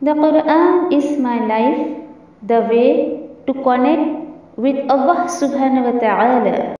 The Quran is my life, the way to connect with Allah subhanahu wa ta'ala.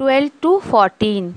12 to 14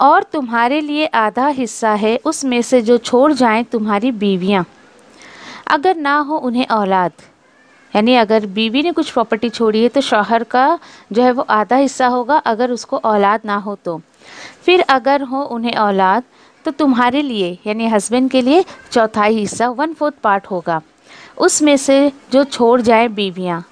और तुम्हारे लिए आधा हिस्सा है, उसमें से जो छोड़ जाएँ तुम्हारी बीवियाँ। अगर ना हो उन्हें औलाद। यानी अगर बीवी ने कुछ प्रॉपर्टी छोड़ी है तो शौहर का जो है वो आधा हिस्सा होगा, अगर उसको औलाद ना हो तो। फिर अगर हो उन्हें औलाद तो तुम्हारे लिए, यानी हस्बैंड के लिए चौथाई हिस्सा वन फोर्थ पार्ट होगा। उसमें से जो छोड़ जाए बीवियाँ,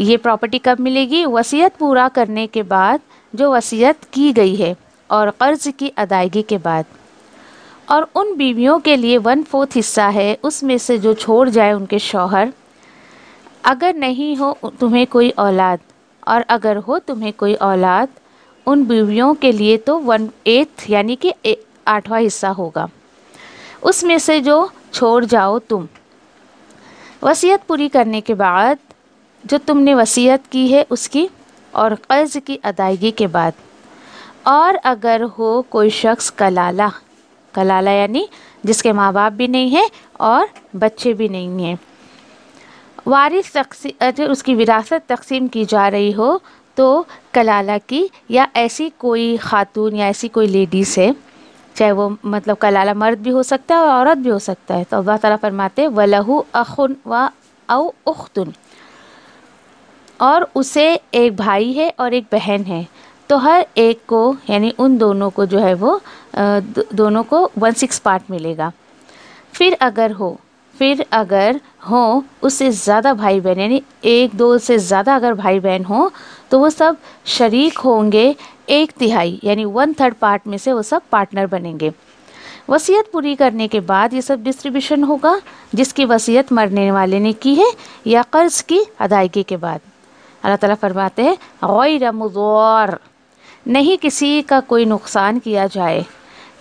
ये प्रॉपर्टी कब मिलेगी? वसीयत पूरा करने के बाद जो वसीयत की गई है। और कर्ज़ की अदायगी के बाद। और उन बीवियों के लिए वन फोर्थ हिस्सा है, उसमें से जो छोड़ जाए उनके शौहर। अगर नहीं हो तुम्हें कोई औलाद, और अगर हो तुम्हें कोई औलाद, उन बीवियों के लिए तो वन एथ यानी कि आठवां हिस्सा होगा। उसमें से जो छोड़ जाओ तुम। वसीयत पूरी करने के बाद, जो तुमने वसीयत की है उसकी और कर्ज़ की अदायगी के बाद। और अगर हो कोई शख्स कलाला कलाला यानी जिसके माँ बाप भी नहीं हैं और बच्चे भी नहीं हैं। वारिस अगर उसकी विरासत तकसीम की जा रही हो तो कलाला की या ऐसी कोई ख़ातून या ऐसी कोई लेडीज़ है, चाहे वो मतलब कलाला मर्द भी हो सकता है और औरत भी हो सकता है तो अल्लाह ताला फरमाते वलहु अखुन व औ उख्तुन। और उसे एक भाई है और एक बहन है तो हर एक को, यानी उन दोनों को जो है वो दोनों को वन सिक्स पार्ट मिलेगा। फिर अगर हो, फिर अगर हो, उससे ज़्यादा भाई बहन यानी एक, दो से ज़्यादा अगर भाई बहन हो तो वो सब शरीक होंगे एक तिहाई, यानी वन थर्ड पार्ट में से वो सब पार्टनर बनेंगे। वसीयत पूरी करने के बाद ये सब डिस्ट्रीब्यूशन होगा, जिसकी वसीयत मरने वाले ने की है, या कर्ज की अदायगी के बाद। अल्लाह ताला फरमाते हैं, गैर मुज़र नहीं किसी का कोई नुकसान किया जाए।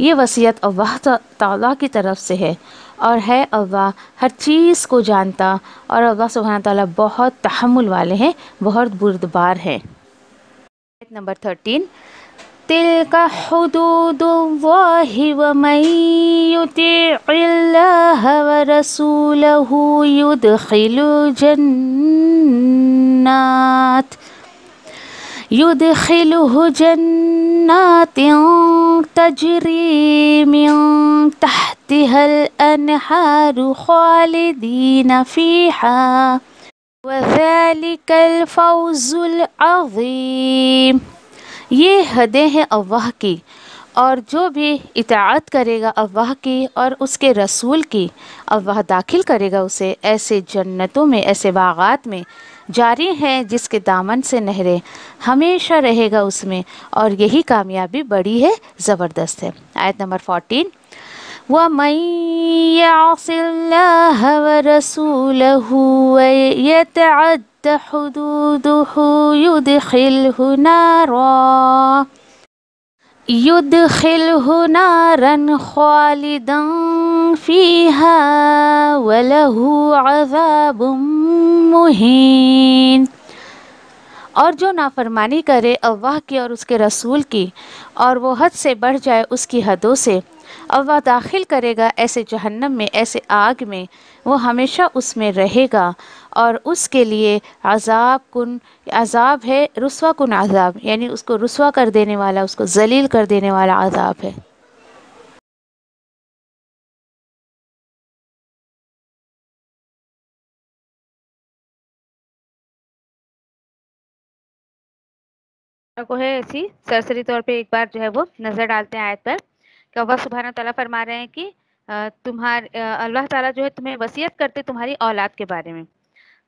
ये वसीयत अल्लाह ताला की तरफ़ से है और है अल्लाह हर चीज़ को जानता और अल्लाह सुबहान ताला बहुत तहमुल वाले हैं, बहुत बुरदबार हैं। नंबर थर्टीन तिल का हदूदुल्लाहि व मन युति'िल्लाह व रसूलहु युदखिलु जन्नात। युदखिलुहु जन्नात तजरी मिन तहतिहल अनहारु खालिदीन फीहा वज़ालिकल फौजुल अज़ीम ये हदें हैं अल्लाह की और जो भी इतात करेगा अल्लाह की और उसके रसूल की, अल्लाह दाखिल करेगा उसे ऐसे जन्नतों में, ऐसे बागात में जारी हैं जिसके दामन से नहरे हमेशा रहेगा उसमें, और यही कामयाबी बड़ी है, ज़बरदस्त है। आयत नंबर फोर्टीन व रसूलहु रसूल यतअद्द हुदूदहु युदखिलहु नारा। युदखिलहु नारन खालिदन फीहा वलहु अज़ाबुम मुहीन और जो नाफरमानी करे अल्लाह की और उसके रसूल की और वो हद से बढ़ जाए उसकी हदों से अल्लाह दाखिल करेगा ऐसे जहन्नम में ऐसे आग में वो हमेशा उसमें रहेगा और उसके लिए अजाब कन, अजाब है, रसवा कन अजाब, यानी उसको रसवा कर देने वाला, उसको जलील कर देने वाला अजाब है। को है ऐसी सरसरी तौर पे एक बार जो है वो नज़र डालते हैं आयत पर, कि अल्लाह सुबहाना तला फरमा रहे हैं कि तुम्हारे अल्लाह ताला जो है तुम्हें वसीयत करते तुम्हारी औलाद के बारे में।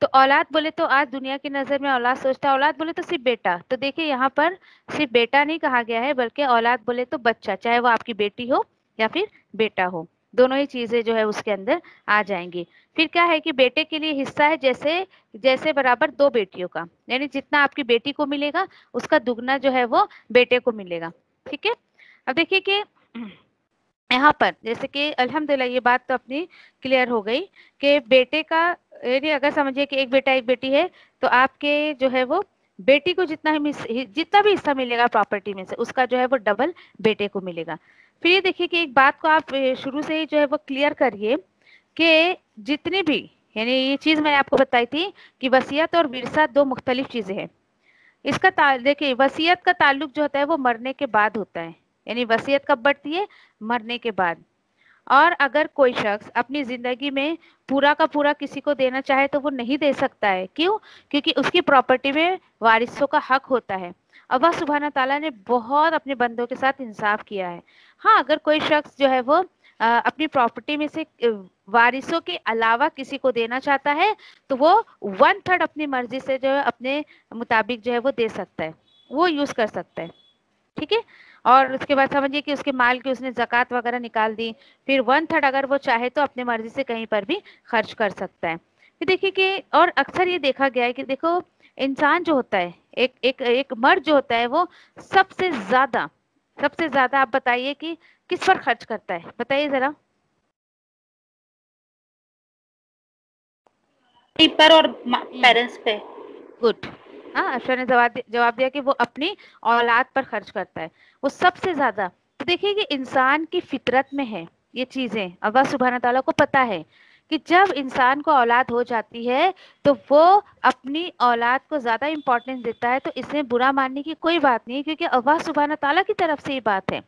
तो औलाद बोले तो आज दुनिया की नज़र में औलाद सोचता है, औलाद बोले तो सिर्फ़ बेटा। तो देखिए यहाँ पर सिर्फ़ बेटा नहीं कहा गया है, बल्कि औलाद बोले तो बच्चा, चाहे वो आपकी बेटी हो या फिर बेटा हो। दोनों ही चीज़ें जो है उसके अंदर आ जाएँगी। फिर क्या है कि बेटे के लिए हिस्सा है जैसे जैसे बराबर दो बेटियों का। यानी जितना आपकी बेटी को मिलेगा, उसका दुगना जो है वो बेटे को मिलेगा। ठीक है? अब देखिए कि यहाँ पर जैसे कि अल्हम्दुलिल्लाह ये बात तो अपनी क्लियर हो गई कि बेटे का यानी अगर समझिए कि एक बेटा, एक बेटी है तो आपके जो है वो बेटी को जितना ही जितना भी हिस्सा मिलेगा प्रॉपर्टी में से, उसका जो है वो डबल बेटे को मिलेगा। फिर ये देखिए कि एक बात को आप शुरू से ही जो है वो क्लियर करिए कि जितनी भी, यानी ये चीज़ मैंने आपको बताई थी कि वसीयत और विरसा दो मुख्तलिफ़ चीज़ें हैं। इसका देखिए, वसीयत का ताल्लुक जो होता है वो मरने के बाद होता है। यानी वसीयत कब बढ़ती है? मरने के बाद। और अगर कोई शख्स अपनी ज़िंदगी में पूरा का पूरा किसी को देना चाहे तो वो नहीं दे सकता है। क्यों? क्योंकि उसकी प्रॉपर्टी में वारिसों का हक होता है। अल्लाह सुबहाना ताला ने बहुत अपने बंदों के साथ इंसाफ किया है। हाँ अगर कोई शख्स जो है वो आ, अपनी प्रॉपर्टी में से वारिसों के अलावा किसी को देना चाहता है तो वो वन थर्ड अपनी मर्ज़ी से जो है अपने मुताबिक जो है वो दे सकता है। वो यूज़ कर सकता है। ठीक है? और उसके बाद समझिए कि उसके माल की उसने जक़ात वगैरह निकाल दी। फिर वन थर्ड अगर वो चाहे तो अपने मर्ज़ी से कहीं पर भी खर्च कर सकता है। फिर देखिए कि और अक्सर ये देखा गया है कि देखो इंसान जो होता है एक एक एक मर्द जो होता है वो सबसे ज़्यादा सबसे ज़्यादा आप बताइए कि किस पर खर्च करता है? बताइए जरा। पर और पेरेंट्स पे। गुड हाँ अशर ने जवाब जवाब दिया कि वो अपनी औलाद पर खर्च करता है। वो सबसे ज़्यादा तो देखिए कि इंसान की फितरत में है ये चीज़ें। अल्लाह सुबहाना ताला को पता है कि जब इंसान को औलाद हो जाती है तो वो अपनी औलाद को ज़्यादा इम्पोर्टेंस देता है तो इसमें बुरा मानने की कोई बात नहीं है, क्योंकि अल्लाह सुबहाना ताला की तरफ़ से ये बात है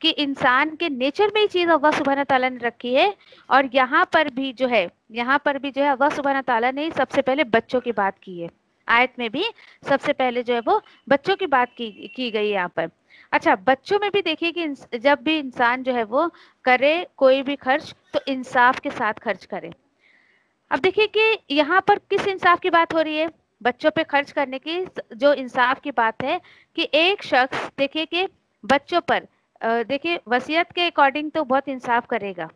कि इंसान के नेचर में ही चीज़ अल्लाह सुबहाना तला ने रखी है, और यहाँ पर भी जो है, यहाँ पर भी जो है, अल्लाह सुबहाना ताला ने सबसे पहले बच्चों की बात की है। आयत में भी सबसे पहले जो है वो बच्चों की बात की की गई यहाँ पर। अच्छा बच्चों में भी देखिए कि जब भी इंसान जो है वो करे कोई भी खर्च तो इंसाफ के साथ खर्च करे। अब देखिए कि यहाँ पर किस इंसाफ की बात हो रही है? बच्चों पे खर्च करने की जो इंसाफ की बात है कि एक शख्स देखिए कि बच्चों पर देखिए वसीयत के अकॉर्डिंग तो बहुत इंसाफ करेगा।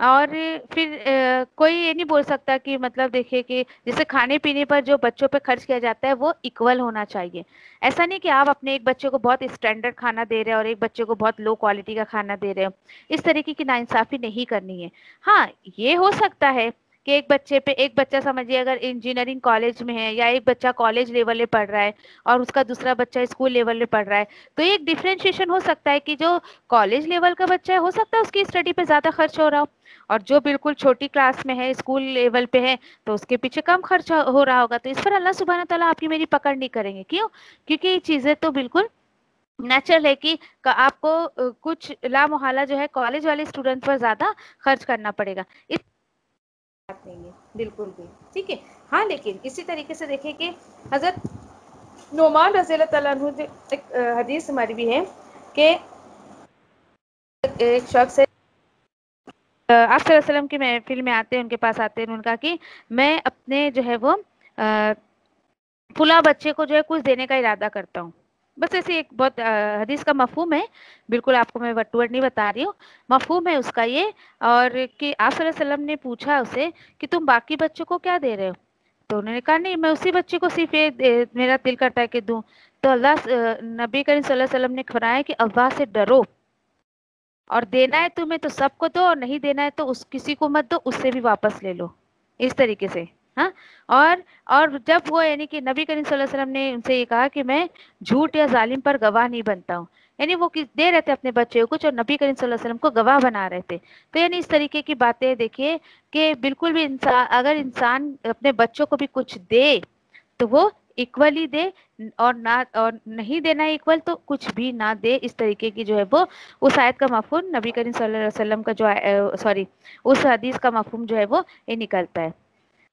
और फिर आ, कोई ये नहीं बोल सकता कि मतलब देखिए कि जैसे खाने पीने पर जो बच्चों पे खर्च किया जाता है वो इक्वल होना चाहिए। ऐसा नहीं कि आप अपने एक बच्चे को बहुत स्टैंडर्ड खाना दे रहे हैं और एक बच्चे को बहुत लो क्वालिटी का खाना दे रहे हो। इस तरीके की नाइंसाफ़ी नहीं करनी है। हाँ ये हो सकता है कि एक बच्चे पे, एक बच्चा समझिए अगर इंजीनियरिंग कॉलेज में है या एक बच्चा कॉलेज लेवल में पढ़ रहा है और उसका दूसरा बच्चा स्कूल लेवल में पढ़ रहा है तो एक डिफ्रेंशिएशन हो सकता है कि जो कॉलेज लेवल का बच्चा है, हो सकता है उसकी स्टडी पे ज़्यादा खर्च हो रहा हो और जो बिल्कुल छोटी क्लास में है स्कूल लेवल पे है तो उसके पीछे कम खर्च हो रहा होगा। तो इस पर अल्लाह सुबहाना तला आपकी मेरी पकड़ नहीं करेंगे। क्यों? क्योंकि ये चीज़ें तो बिल्कुल नेचुरल है कि आपको कुछ लामोहला जो है कॉलेज वाले स्टूडेंट पर ज़्यादा खर्च करना पड़ेगा। इस बात नहीं है, बिल्कुल भी। ठीक है? हाँ लेकिन इसी तरीके से देखें कि हज़रत नोमान रज़ी एक हदीस हमारी भी है कि एक शख्स है आप वसल्लम की महफिल में आते हैं, उनके पास आते हैं, उनका कि मैं अपने जो है वो फुला बच्चे को जो है कुछ देने का इरादा करता हूँ। बस ऐसे एक बहुत हदीस का मफहूम है। बिल्कुल आपको मैं वटवर्ड नहीं बता रही हूँ। मफहूम है उसका ये और कि आप ने पूछा उसे कि तुम बाकी बच्चों को क्या दे रहे हो? तो उन्होंने कहा, नहीं, मैं उसी बच्चे को सिर्फ़ ये मेरा दिल करता है कि दूँ। तो अल्लाह नबी करीम वसल्लम ने फरमाया कि अल्लाह से डरो और देना है तुम्हें तो सबको दो और नहीं देना है तो उस, किसी को मत दो, उससे भी वापस ले लो। इस तरीके से। हाँ? और और जब वो यानी कि नबी करीम सल्लल्लाहु अलैहि वसल्लम ने उनसे ये कहा कि मैं झूठ या जालिम पर गवाह नहीं बनता हूँ। यानी वो किस, दे रहे थे अपने बच्चे को कुछ और नबी करीम सल्लल्लाहु अलैहि वसल्लम को गवाह बना रहे थे। तो यानी इस तरीके की बातें देखिए कि बिल्कुल भी इंसान अगर इंसान अपने बच्चों को भी कुछ दे तो वो इक्वली दे, और ना, और नहीं देना इक्वल तो कुछ भी ना दे, इस तरीके की जो है वो, उस आयत का मफहूम नबी करीम सल्लल्लाहु अलैहि वसल्लम का जो सॉरी उस हदीस का मफहूम जो है वो ये निकलता है।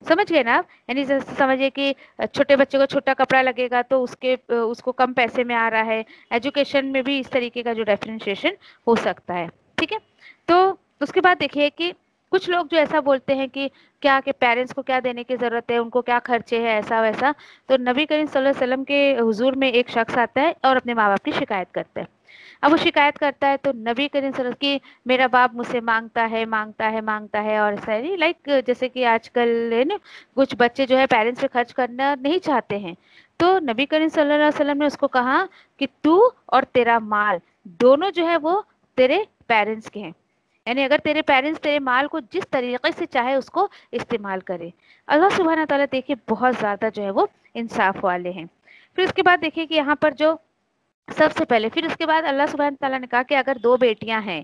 समझ गए ना आप? यानी समझिए कि छोटे बच्चे को छोटा कपड़ा लगेगा तो उसके उसको कम पैसे में आ रहा है। एजुकेशन में भी इस तरीके का जो रेफरेंशिएशन हो सकता है। ठीक है? तो उसके बाद देखिए कि कुछ लोग जो ऐसा बोलते हैं कि क्या, कि पेरेंट्स को क्या देने की ज़रूरत है, उनको क्या खर्चे है, ऐसा वैसा। तो नबी करीम सल्लल्लाहु अलैहि वसल्लम के हुजूर में एक शख्स आता है और अपने माँ बाप की शिकायत करता है। अब वो शिकायत करता है तो नबी करीम सल्लल्लाहु अलैहि वसल्लम की मेरा बाप मुझसे माँगता है माँगता है माँगता है और ऐसा नहीं लाइक जैसे कि आजकल है ना, कुछ बच्चे जो है पेरेंट्स पे खर्च करना नहीं चाहते हैं। तो नबी करीम सल्लल्लाहु अलैहि वसल्लम ने उसको कहा कि तू और तेरा माल, दोनों जो है वो तेरे पेरेंट्स के हैं। यानी अगर तेरे पेरेंट्स तेरे माल को जिस तरीके से चाहे उसको इस्तेमाल करे। अल्लाह सुबहाना ताला देखिए, बहुत ज़्यादा जो है वो इंसाफ वाले हैं। फिर उसके बाद देखिए कि यहाँ पर जो सबसे पहले, फिर उसके बाद अल्लाह सुबहाना ताला ने कहा कि अगर दो बेटियाँ हैं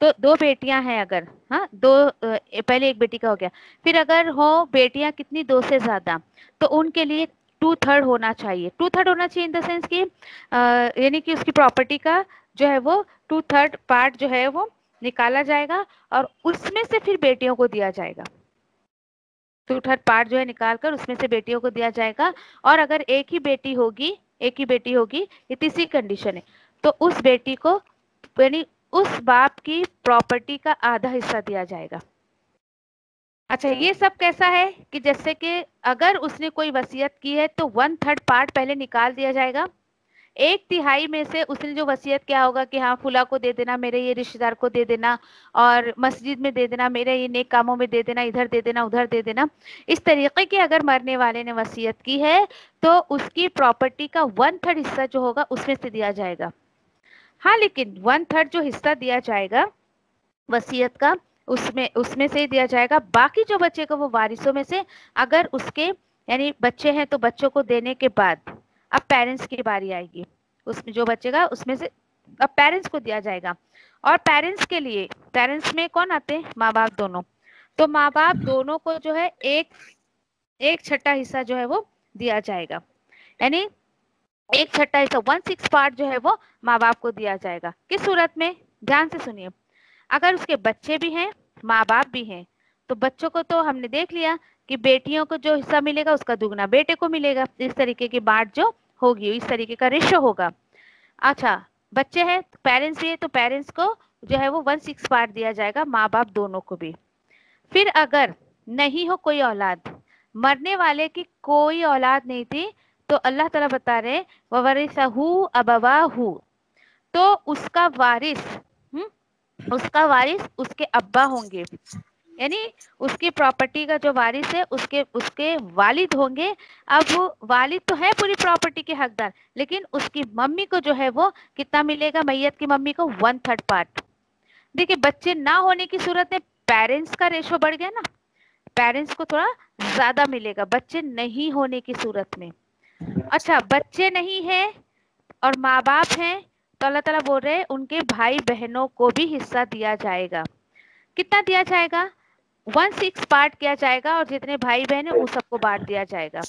तो दो बेटियाँ हैं अगर हाँ दो पहले एक बेटी का हो गया। फिर अगर हो बेटियाँ कितनी, दो से ज़्यादा तो उनके लिए टू थर्ड होना चाहिए। टू थर्ड होना चाहिए इन द सेंस कि यानी कि उसकी प्रॉपर्टी का जो है वो टू थर्ड पार्ट जो है वो निकाला जाएगा और उसमें से फिर बेटियों को दिया जाएगा। टू थर्ड पार्ट जो है निकाल कर उसमें से बेटियों को दिया जाएगा और अगर एक ही बेटी होगी एक ही बेटी होगी ये तीसरी कंडीशन है। तो उस बेटी को यानी उस बाप की प्रॉपर्टी का आधा हिस्सा दिया जाएगा। अच्छा ये सब कैसा है कि जैसे कि अगर उसने कोई वसीयत की है तो वन थर्ड पार्ट पहले निकाल दिया जाएगा। एक तिहाई में से उसने जो वसीयत किया होगा कि हाँ फुला को दे देना, मेरे ये रिश्तेदार को दे देना और मस्जिद में दे देना, मेरे ये नेक कामों में दे देना, इधर दे देना, उधर दे देना। इस तरीके की अगर मरने वाले ने वसीयत की है तो उसकी प्रॉपर्टी का वन थर्ड हिस्सा जो होगा, उसमें से दिया जाएगा। हाँ लेकिन वन थर्ड जो हिस्सा दिया जाएगा, वसीयत का, उसमें उसमें से दिया जाएगा। बाकी जो बचेगा वो वारिसों में से, अगर उसके, यानी बच्चे हैं तो बच्चों को देने के बाद। अब पेरेंट्स की बारी आएगी। उसमें जो बचेगा, उसमें से अब पेरेंट्स को दिया जाएगा। और पेरेंट्स के लिए पेरेंट्स में कौन आते हैं? माँ बाप दोनों। तो माँ बाप दोनों को जो है, एक एक छठा हिस्सा जो है वो दिया जाएगा। यानी एक छठा हिस्सा वन सिक्स पार्ट जो है वो माँ बाप को दिया जाएगा। किस सूरत में? ध्यान से सुनिए। अगर उसके बच्चे भी हैं माँ बाप भी हैं तो बच्चों को तो हमने देख लिया कि बेटियों को जो हिस्सा मिलेगा, उसका दुगना बेटे को मिलेगा। इस तरीके की बात जो होगी, इस तरीके का रेशो होगा। अच्छा बच्चे हैं पेरेंट्स भी है तो पेरेंट्स को जो है वो वन सिक्स पार्ट दिया जाएगा माँ बाप दोनों को भी। फिर अगर नहीं हो कोई औलाद, मरने वाले की कोई औलाद नहीं थी तो अल्लाह तला बता रहे वरिसहू अबवाहू। तो उसका वारिस हुँ? उसका वारिस उसके अब्बा होंगे। यानी उसकी प्रॉपर्टी का जो वारिस है, उसके उसके वालिद होंगे। अब वालिद तो है पूरी प्रॉपर्टी के हकदार, लेकिन उसकी मम्मी को जो है वो कितना मिलेगा? मैयत की मम्मी को वन थर्ड पार्ट देखिए, बच्चे ना होने की सूरत में पेरेंट्स का रेशो बढ़ गया ना पेरेंट्स को थोड़ा ज़्यादा मिलेगा, बच्चे नहीं होने की सूरत में। अच्छा बच्चे नहीं है और माँ बाप हैं तो अल्लाह ताला बोल रहे हैं, उनके भाई बहनों को भी हिस्सा दिया जाएगा। कितना दिया जाएगा? वन सिक्स पार्ट किया जाएगा और जितने भाई बहन है उन सबको बांट दिया जाएगा।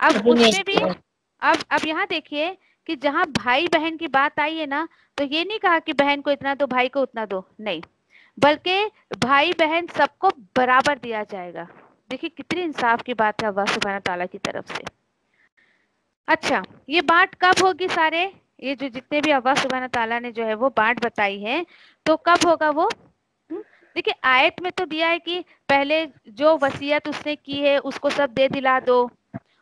अब उसमें भी अब अब यहाँ देखिए कि जहाँ भाई बहन की बात आई है ना तो ये नहीं कहा कि बहन को इतना दो भाई को उतना दो नहीं। बल्कि भाई बहन सबको बराबर दिया जाएगा। देखिए कितनी इंसाफ की बात है अल्लाह सुबहाना ताला की तरफ़ से। अच्छा ये बात कब होगी सारे? ये जो जितने भी अल्लाह सुबहाना ताला ने जो है वो बात बताई है तो कब होगा वो? देखिए, आयत में तो दिया है कि पहले जो वसीयत उसने की है, उसको सब दे दिला दो।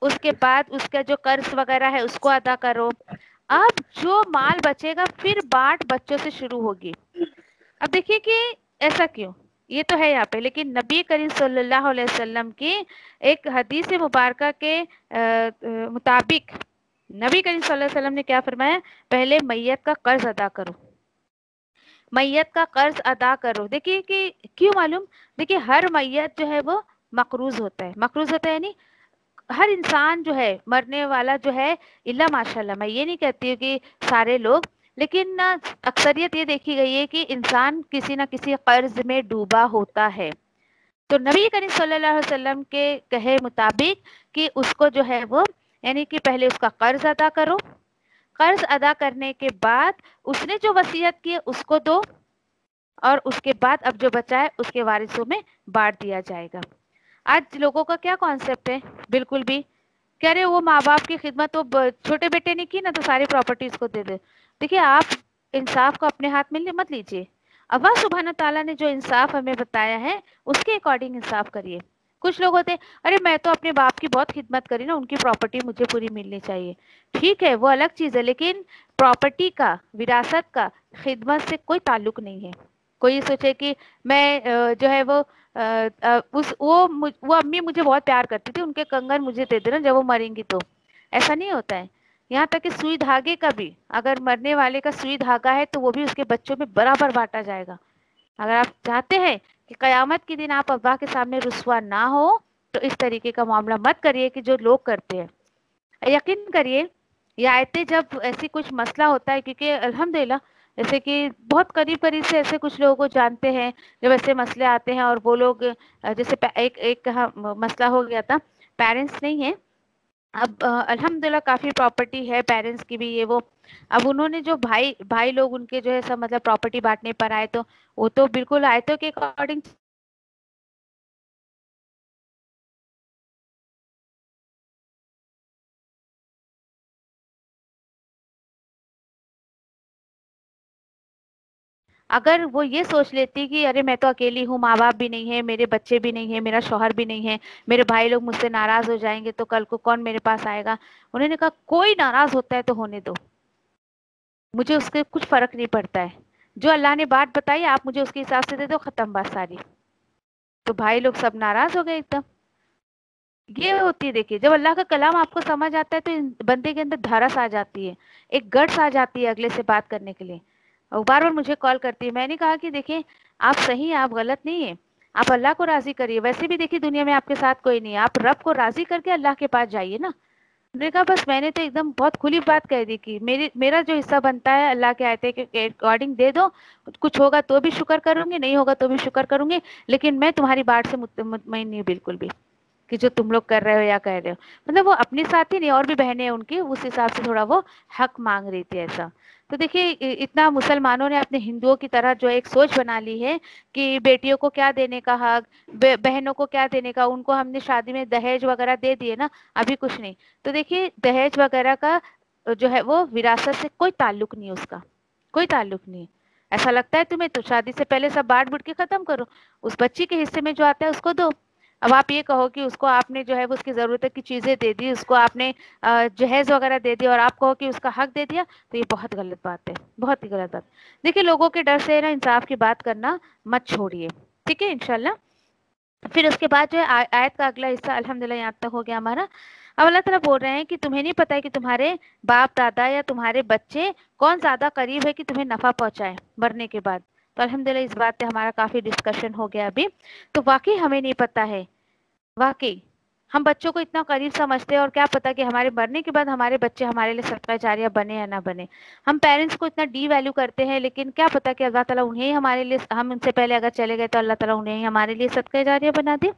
उसके बाद उसका जो कर्ज वगैरह है, उसको अदा करो। अब जो माल बचेगा, फिर बाट बच्चों से शुरू होगी। अब देखिए कि ऐसा क्यों? ये तो है यहाँ पे, लेकिन नबी करीम सल्लल्लाहु अलैहि वसल्लम की एक हदीस मुबारक के मुताबिक नबी करीम सल्लल्लाहु अलैहि वसल्लम ने क्या फरमाया? पहले मैयत का कर्ज अदा करो। मैयत का कर्ज अदा करो। देखिए कि क्यों मालूम? देखिए, हर मैयत जो है वो मकरूज होता है। मकरूज होता है यानी हर इंसान जो है, मरने वाला जो है, इल्ला माशाल्लाह, मैं ये नहीं कहती हूँ कि सारे लोग, लेकिन अक्सरियत ये देखी गई है कि इंसान किसी न किसी कर्ज में डूबा होता है। तो नबी करीम सल्लल्लाहु अलैहि वसल्लम के कहे मुताबिक कि उसको जो है वो, यानी कि पहले उसका कर्ज अदा करो कर्ज अदा करने के बाद उसने जो वसीयत की उसको दो और उसके बाद अब जो बचा है, उसके वारिसों में बांट दिया जाएगा। आज लोगों का क्या कॉन्सेप्ट है? बिल्कुल भी। कह रहे वो माँ बाप की खिदमत तो छोटे बेटे ने की ना तो सारी प्रॉपर्टीज़ को दे दे। देखिए, आप इंसाफ को अपने हाथ में मत लीजिए। अल्लाह सुबहाना ताला ने जो इंसाफ हमें बताया है, उसके अकॉर्डिंग इंसाफ करिए। कुछ लोग होते हैं, अरे, मैं तो अपने बाप की बहुत खिदमत करी ना, उनकी प्रॉपर्टी मुझे पूरी मिलनी चाहिए। ठीक है, वो अलग चीज़ है, लेकिन प्रॉपर्टी का, विरासत का, खिदमत से कोई ताल्लुक नहीं है। कोई सोचे कि मैं जो है वो उस, वो वो अम्मी मुझे बहुत प्यार करती थी, उनके कंगन मुझे दे देना जब वो मरेंगी तो। ऐसा नहीं होता है। यहाँ तक कि सुई धागे का भी, अगर मरने वाले का सुई धागा है तो वो भी उसके बच्चों में बराबर बांटा जाएगा। अगर आप चाहते हैं कि कयामत के दिन आप अब्बा के सामने रुसवा ना हो तो इस तरीके का मामला मत करिए कि जो लोग करते हैं। यकीन करिए, ये आयते जब ऐसी कुछ मसला होता है, क्योंकि अल्हम्दुलिल्लाह, जैसे कि बहुत करीब करीब से ऐसे कुछ लोगों को जानते हैं, जब ऐसे मसले आते हैं और वो लोग, जैसे एक एक मसला हो गया था, पेरेंट्स नहीं है अब अल्हम्दुलिल्लाह काफ़ी प्रॉपर्टी है पेरेंट्स की भी ये वो। अब उन्होंने जो भाई भाई लोग उनके जो है सब मतलब प्रॉपर्टी बांटने पर आए तो वो तो बिल्कुल आयतों के अकॉर्डिंग अगर वो ये सोच लेती कि अरे मैं तो अकेली हूँ माँ बाप भी नहीं है, मेरे बच्चे भी नहीं है, मेरा शोहर भी नहीं है, मेरे भाई लोग मुझसे नाराज़ हो जाएँगे तो कल को कौन मेरे पास आएगा? उन्होंने कहा, कोई नाराज़ होता है तो होने दो। मुझे उसके कुछ फ़र्क नहीं पड़ता है। जो अल्लाह ने बात बताई, आप मुझे उसके हिसाब से दे दो, खत्म बात सारी। तो भाई लोग सब नाराज़ हो गए एकदम। ये होती है, देखिए, जब अल्लाह का कलाम आपको समझ आता है तो बंदे के अंदर धारस आ जाती है, एक गट्स आ जाती है अगले से बात करने के लिए। बार बार मुझे कॉल करती है। मैंने कहा कि देखिए, आप सही आप गलत नहीं है। आप अल्लाह को राज़ी करिए। वैसे भी देखिए, दुनिया में आपके साथ कोई नहीं है। आप रब को राज़ी करके अल्लाह के पास जाइए ना। उन्होंने कहा, बस मैंने तो एकदम बहुत खुली बात कह दी कि मेरी, मेरा जो हिस्सा बनता है अल्लाह के आयते के अकॉर्डिंग दे दो। कुछ होगा तो भी शुक्र करूँगी, नहीं होगा तो भी शुक्र करूँगी। लेकिन मैं तुम्हारी बात से मुतमिन नहीं बिल्कुल भी कि जो तुम लोग कर रहे हो या कह रहे हो। मतलब वो अपने साथ ही नहीं, और भी बहनें उनकी, उस हिसाब से थोड़ा वो हक मांग रही थी ऐसा। तो देखिए इतना मुसलमानों ने अपने हिंदुओं की तरह जो एक सोच बना ली है कि बेटियों को क्या देने का हक बहनों को क्या देने का, उनको हमने शादी में दहेज वगैरह दे दिए ना, अभी कुछ नहीं। तो देखिए, दहेज वगैरह का जो है वो विरासत से कोई ताल्लुक नहीं उसका। कोई ताल्लुक नहीं ऐसा लगता है तुम्हें तो शादी से पहले सब बांट बुट के खत्म करो। उस बच्ची के हिस्से में जो आता है उसको दो। अब आप ये कहो कि उसको आपने जो है उसकी ज़रूरत की चीज़ें दे दी, उसको आपने जहेज वगैरह दे दिया और आप कहो कि उसका हक दे दिया तो ये बहुत गलत बात है, बहुत ही गलत बात। देखिए, लोगों के डर से ना इंसाफ की बात करना मत छोड़िए, ठीक है इनशाला फिर उसके बाद जो है आयत का अगला हिस्सा, अल्हम्दुलिल्लाह यहाँ तक हो गया हमारा। अब अल्लाह तला बोल रहे हैं कि तुम्हें नहीं पता है कि तुम्हारे बाप, दादा या तुम्हारे बच्चे कौन ज़्यादा करीब है कि तुम्हें नफ़ा पहुँचाए मरने के बाद। तो अलहमदिल्ला इस बात पे हमारा काफ़ी डिस्कशन हो गया अभी। तो वाकई हमें नहीं पता है वाकई, हम बच्चों को इतना करीब समझते हैं और क्या पता कि हमारे मरने के बाद हमारे बच्चे हमारे लिए सदका जारिया बने या ना बने। हम पेरेंट्स को इतना डी वैल्यू करते हैं, लेकिन क्या पता कि अल्लाह ताला उन्हें ही हमारे लिए हम उनसे पहले अगर चले गए तो अल्लाह ताला उन्हें ही हमारे लिए सदका जारिया बना दे।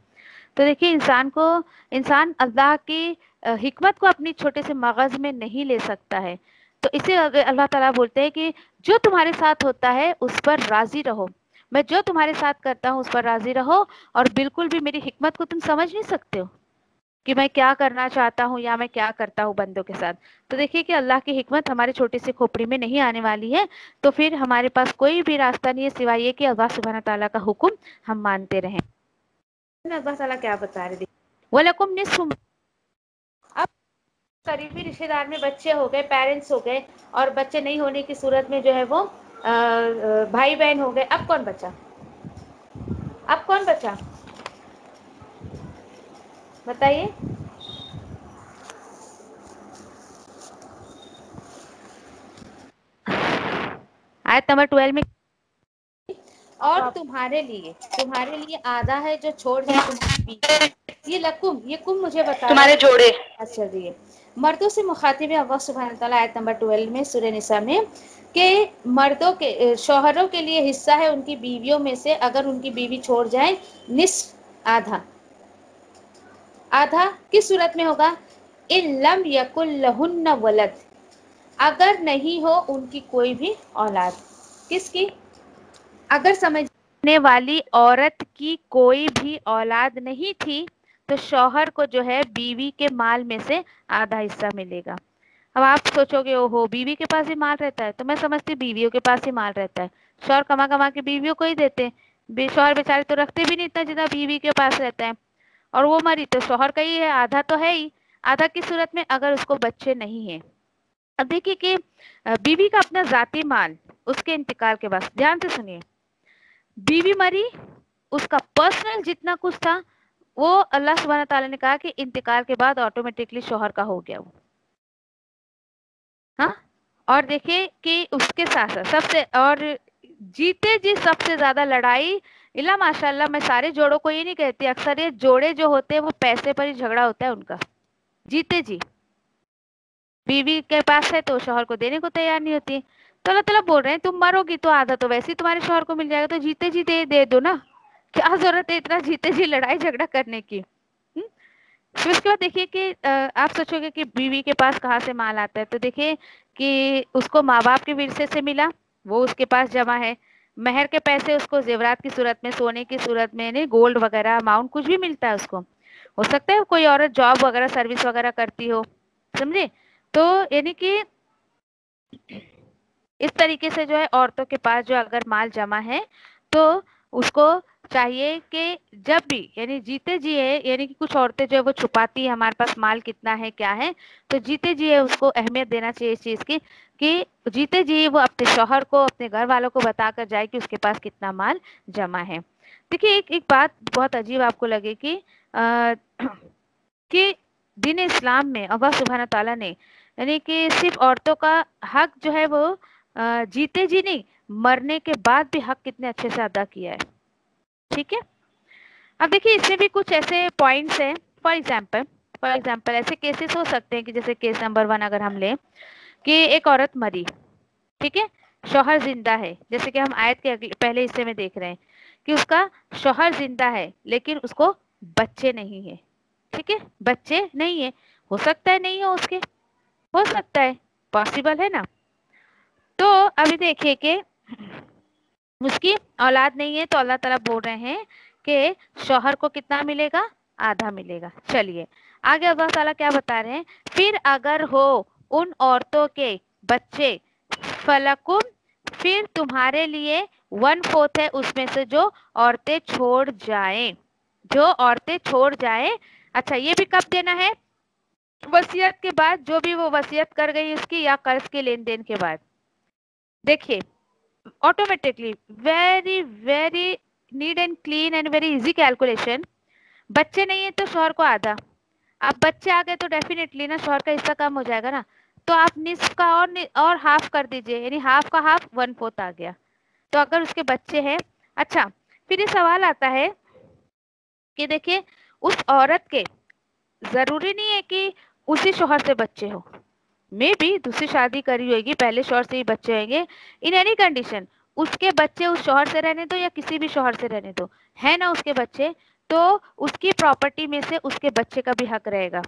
तो देखिए, इंसान को, इंसान अल्लाह की हिकमत को अपनी छोटे से मगज में नहीं ले सकता है। तो इसे अल्लाह ताला बोलते हैं कि जो तुम्हारे साथ होता है, उस पर राज़ी रहो। मैं जो तुम्हारे साथ करता हूँ उस पर राज़ी रहो और बिल्कुल भी मेरी हिकमत को तुम समझ नहीं सकते हो कि मैं क्या करना चाहता हूँ या मैं क्या करता हूँ बंदों के साथ। तो देखिए कि अल्लाह की हिकमत हमारे छोटी सी खोपड़ी में नहीं आने वाली है तो फिर हमारे पास कोई भी रास्ता नहीं है सिवाय ये कि अल्लाह सुबहाना ताला का हुक्म हम मानते रहें। अल्लाह ताला क्या बता रहे थे? वलकुम निस्फ अब करीबी रिश्तेदार में बच्चे हो गए पेरेंट्स हो गए और बच्चे नहीं होने की सूरत में जो है वो भाई बहन हो गए। अब कौन बचा? अब कौन बचा? बताइए। आयत नंबर ट्वेल्व में। और तुम्हारे लिए तुम्हारे लिए आधा है जो छोड़ जाए तुम्हारी ये लकुम ये कुम मुझे बता तुम्हारे जोड़े। अच्छा जी मर्दों से मुखातिब अल्लाह तआला आयत नंबर ट्वेल्व में सूर्य निसा में। कि मर्दों के शोहरों के लिए हिस्सा है उनकी बीवियों में से, अगर उनकी बीवी छोड़ जाए, निस्फ आधा। आधा किस सूरत में होगा? इल्लम यकुल्लहुन्न वलद। अगर नहीं हो उनकी कोई भी औलाद। किसकी? अगर समझने वाली औरत की कोई भी औलाद नहीं थी तो शौहर को जो है बीवी के माल में से आधा हिस्सा मिलेगा। अब आप सोचोगे, ओहो, बीवी के पास ही माल रहता है। तो मैं समझती बीवियों के पास ही माल रहता है। शौहर कमा कमा के बीवियों को ही देते हैं। शौहर बेचारे तो रखते भी नहीं इतना जितना बीवी के पास रहता है। और वो मरी तो शौहर का ही है, आधा तो है ही। आधा की सूरत में अगर उसको बच्चे नहीं है। अब देखिए कि बीवी का अपना जाति माल उसके इंतकाल के बाद, ध्यान से सुनिए। बीवी मरी, उसका पर्सनल जितना कुछ था, वो अल्लाह सुबहाना ताला ने कहा कि इंतकाल के बाद ऑटोमेटिकली शोहर का हो गया वो। हाँ? और देखिए कि उसके साथ साथ सबसे, और जीते जी सबसे ज़्यादा लड़ाई, इला माशाल्लाह मैं सारे जोड़ों को ये नहीं कहती, अक्सर ये जोड़े जो होते हैं वो पैसे पर ही झगड़ा होता है उनका। जीते जी। बीवी के पास है तो शोहर को देने को तैयार नहीं होती। तो अल्लाह तला बोल रहे हैं, तुम मरोगी तो आधा तो वैसे ही तुम्हारे शोहर को मिल जाएगा तो जीते जी दे दे दो ना। क्या ज़रूरत है इतना जीते जी लड़ाई झगड़ा करने की? फिर उसके बाद देखिए कि आप सोचोगे कि बीवी के पास कहाँ से माल आता है? तो देखिए कि उसको माँ बाप के विरसे से मिला, वो उसके पास जमा है। महर के पैसे उसको जेवरात की सूरत में, सोने की सूरत में नहीं गोल्ड वगैरह, अमाउंट कुछ भी मिलता है उसको। हो सकता है कोई औरत जॉब वगैरह, सर्विस वगैरह करती हो, समझे? तो यानी कि इस तरीके से जो है औरतों के पास जो अगर माल जमा है तो उसको चाहिए कि जब भी, यानी जीते जी है यानी कि कुछ औरतें जो है वो छुपाती है, हमारे पास माल कितना है, क्या है तो जीते जी है उसको अहमियत देना चाहिए इस चीज़ की, कि जीते जी वो अपने शोहर को, अपने घर वालों को बताकर जाए कि उसके पास कितना माल जमा है। देखिए, एक एक बात बहुत अजीब आपको लगे कि दिन इस्लाम में अल्लाह सुबहाना ताला ने, यानी कि सिर्फ़ औरतों का हक जो है वो जीते जी नहीं मरने के बाद भी हक कितने अच्छे से अदा किया है। ठीक है? अब देखिए, इसमें भी कुछ ऐसे पॉइंट्स हैं। फॉर एग्ज़ाम्पल फॉर एग्ज़ाम्पल ऐसे केसेस हो सकते हैं कि जैसे केस नंबर वन अगर हम लें कि एक औरत मरी। ठीक है? शोहर ज़िंदा है। जैसे कि हम आयत के पहले हिस्से में देख रहे हैं कि उसका शोहर ज़िंदा है, लेकिन उसको बच्चे नहीं है। ठीक है? बच्चे नहीं है। हो सकता है नहीं हो उसके। हो सकता है। पॉसिबल है ना? तो अभी देखिए कि उसकी औलाद नहीं है तो अल्लाह ताला बोल रहे हैं कि शोहर को कितना मिलेगा? आधा मिलेगा। चलिए, आगे अल्लाह ताला क्या बता रहे हैं? फिर अगर हो उन औरतों के बच्चे फलकुम फिर तुम्हारे लिए वन फोर्थ है उसमें से जो औरतें छोड़ जाएँ। जो औरतें छोड़ जाएँ। अच्छा ये भी कब देना है? वसीयत के बाद, जो भी वो वसीयत कर गई उसकी या कर्ज के लेन देन के बाद। देखिए automatically very very neat and clean and very easy calculation बच्चे नहीं है तो शोहर को आधा। अब बच्चे आ गए तो डेफिनेटली ना शोहर का हिस्सा कम हो जाएगा ना। तो आप निस्फ का और और हाफ़ कर दीजिए, यानी हाफ़ का हाफ़ वन फोर्थ आ गया। तो अगर उसके बच्चे हैं अच्छा फिर ये सवाल आता है कि देखिए, उस औरत के, ज़रूरी नहीं है कि उसी शोहर से बच्चे हो। मे भी दूसरी शादी करी होगी, पहले शोहर से ही बच्चे होंगे इन एनी कंडीशन उसके बच्चे उस शोहर से रहने दो या किसी भी शोहर से रहने दो। है ना उसके बच्चे? तो उसकी प्रॉपर्टी में से उसके बच्चे का भी हक रहेगा।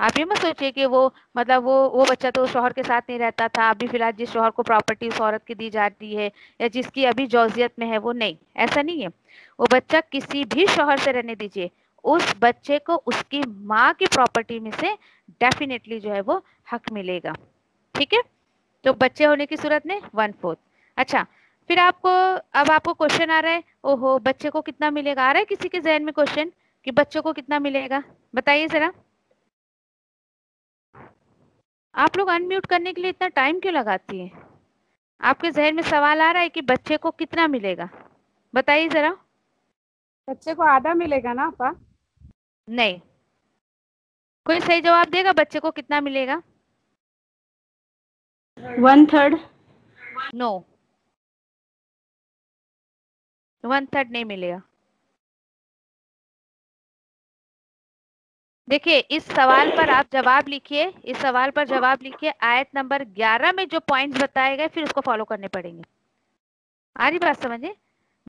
आप ये मत सोचिए कि वो मतलब वो वो बच्चा तो शोहर के साथ नहीं रहता था। अभी फ़िलहाल जिस शोहर को प्रॉपर्टी उस औरत की दी जाती है या जिसकी अभी जौजियत में है वो नहीं। ऐसा नहीं है। वो बच्चा किसी भी शोहर से रहने दीजिए। उस बच्चे को उसकी माँ की प्रॉपर्टी में से डेफिनेटली जो है वो हक मिलेगा। ठीक है? तो बच्चे होने की सूरत में वन फोर्थ अच्छा फिर आपको, अब आपको क्वेश्चन आ रहा है, ओहो, बच्चे को कितना मिलेगा? आ रहा है किसी के जहन में क्वेश्चन कि बच्चों को कितना मिलेगा? बताइए जरा। आप लोग अनम्यूट करने के लिए इतना टाइम क्यों लगाती है? आपके जहन में सवाल आ रहा है कि बच्चे को कितना मिलेगा? बताइए जरा। बच्चे को आधा मिलेगा ना आपा नहीं। कोई सही जवाब देगा? बच्चे को कितना मिलेगा? One third no one third नहीं मिलेगा। देखिए इस सवाल पर आप जवाब लिखिए। इस सवाल पर जवाब लिखिए। आयत नंबर 11 में जो पॉइंट्स बताए गए फिर उसको फॉलो करने पड़ेंगे। आ रही बात समझे?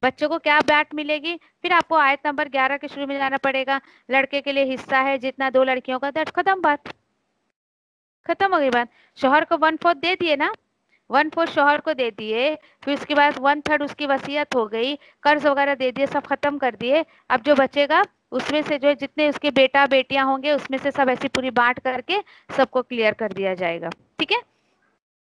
बच्चों को क्या बैट मिलेगी? फिर आपको आयत नंबर 11 के शुरू में जाना पड़ेगा। लड़के के लिए हिस्सा है जितना दो लड़कियों का दर्द खत्म बात। खत्म हो गई बात। शोहर को वन फोर्थ दे दिए ना? वन फोर्थ शोहर को दे दिए, फिर उसके बाद वन थर्ड उसकी वसीयत हो गई, कर्ज वगैरह दे दिए, सब खत्म कर दिए। अब जो बचेगा, उसमें से जो जितने उसके बेटा बेटियाँ होंगे, उसमें से सब ऐसी पूरी बांट करके सबको क्लियर कर दिया जाएगा। ठीक है?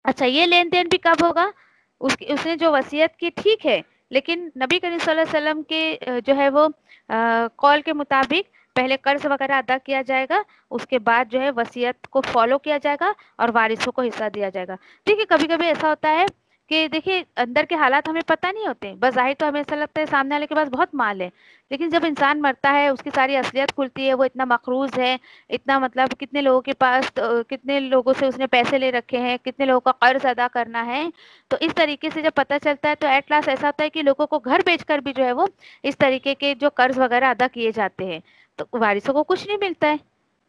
अच्छा ये लेन देन भी कब होगा? उसकी, उसने जो वसीयत की, ठीक है। लेकिन नबी करीम वसल्लम के जो है वो कॉल के मुताबिक पहले कर्ज वगैरह अदा किया जाएगा, उसके बाद जो है वसीयत को फॉलो किया जाएगा और वारिसों को हिस्सा दिया जाएगा। देखिए कभी कभी ऐसा होता है कि देखिए अंदर के हालात हमें पता नहीं होते बज़ाहिर तो हमें ऐसा लगता है सामने वाले के पास बहुत माल है। लेकिन जब इंसान मरता है उसकी सारी असलियत खुलती है वो इतना मखरूज है इतना मतलब कितने लोगों के पास तो, कितने लोगों से उसने पैसे ले रखे हैं कितने लोगों का कर्ज अदा करना है तो इस तरीके से जब पता चलता है तो एट लास्ट ऐसा होता है कि लोगों को घर बेच भी जो है वो इस तरीके के जो कर्ज वगैरह अदा किए जाते हैं। तो वारिसों को कुछ नहीं मिलता है।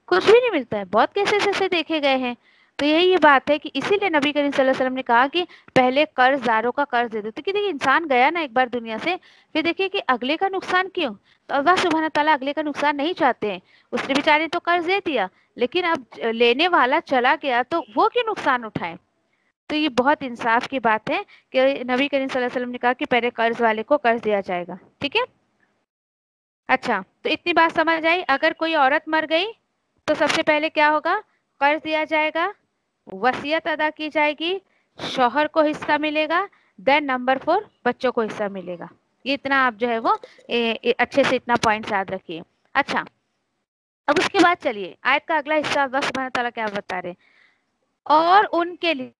कुछ भी नहीं मिलता है। बहुत केसेस ऐसे देखे गए हैं। तो यही ये बात है कि इसीलिए नबी करीम सल्लल्लाहु अलैहि वसल्लम ने कहा कि पहले कर्जदारों का कर्ज दे दो। तो कि देखिए, इंसान गया ना एक बार दुनिया से, फिर देखिए कि अगले का नुकसान क्यों? तो अल्लाह सुबहान ताला अगले का नुकसान नहीं चाहते हैं। उसने बेचारे तो कर्ज दे दिया, लेकिन अब लेने वाला चला गया तो वो क्यों नुकसान उठाए? तो ये बहुत इंसाफ की बात है कि नबी करीम सल्लल्लाहु अलैहि वसल्लम ने कहा कि पहले कर्ज वाले को कर्ज दिया जाएगा। ठीक है? अच्छा तो इतनी बात समझ आई। अगर कोई औरत मर गई तो सबसे पहले क्या होगा? कर्ज दिया जाएगा। वसीयत अदा की जाएगी शोहर को हिस्सा मिलेगा देन नंबर फोर बच्चों को हिस्सा मिलेगा। ये इतना आप जो है वो ए, ए, अच्छे से इतना पॉइंट याद रखिए। अच्छा अब उसके बाद चलिए आयत का अगला हिस्सा अल्लाह सुबहान ताला क्या बता रहे और उनके लिए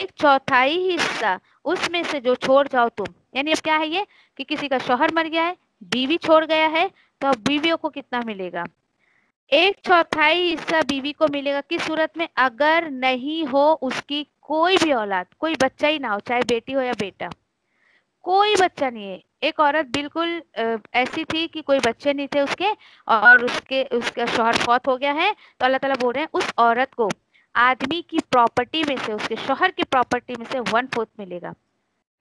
एक चौथाई हिस्सा उसमें से जो छोड़ जाओ तुम। यानी अब क्या है ये? कि किसी का शोहर मर गया है बीवी छोड़ गया है तो अब बीवियों को कितना मिलेगा? एक चौथाई हिस्सा बीवी को मिलेगा किस सूरत में अगर नहीं हो उसकी कोई भी औलाद, कोई बच्चा ही ना हो, चाहे बेटी हो या बेटा। कोई बच्चा नहीं है। एक औरत बिल्कुल ऐसी थी कि कोई बच्चे नहीं थे उसके और उसके, उसका शोहर फौत हो गया है तो अल्लाह ताला बोल रहे हैं, उस औरत को आदमी की प्रॉपर्टी में से, उसके शोहर की प्रॉपर्टी में से वन फोर्थ मिलेगा।